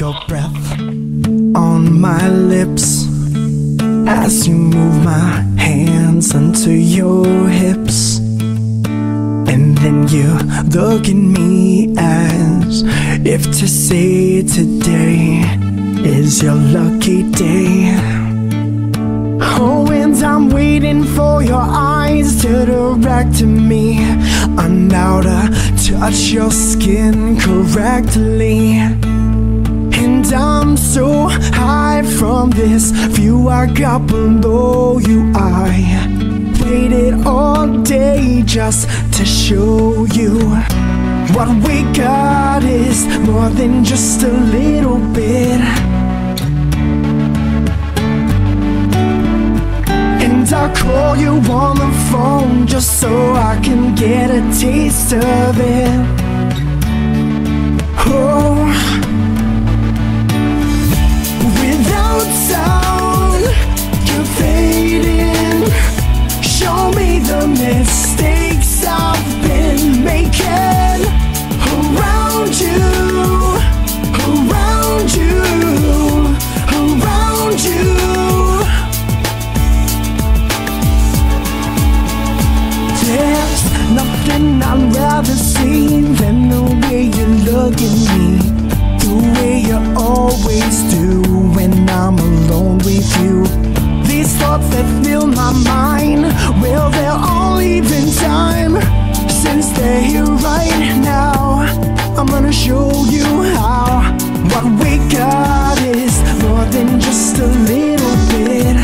your breath on my lips as you move my hands onto your hips. And then you look at me as if to say today is your lucky day. Oh, and I'm waiting for your eyes to direct me on how to touch your skin correctly. I'm so high from this view I got below you. I waited all day just to show you what we got is more than just a little bit. And I'll call you on the phone just so I can get a taste of it. Right now, I'm gonna show you how. What we got is more than just a little bit.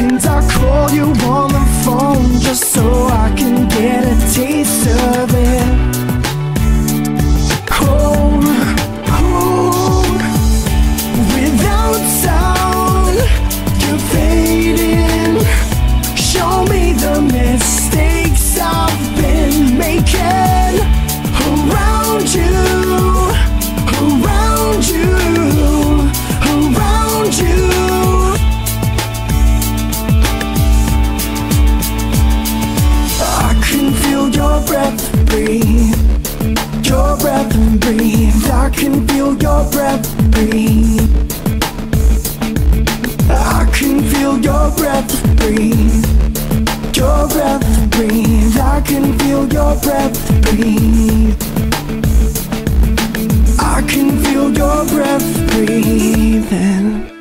And I'll call you on the phone just so breathe. I can feel your breath breathe. I can feel your breath breathe. Your breath breathe. I can feel your breath breathe. I can feel your breath breathing.